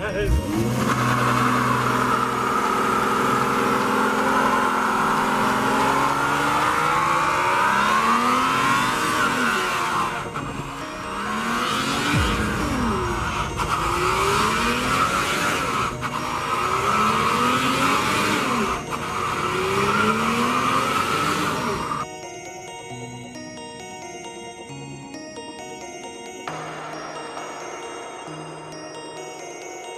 Ai.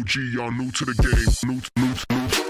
OG, y'all new to the game. New, new, new,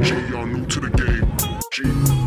J, y'all new to the game. G.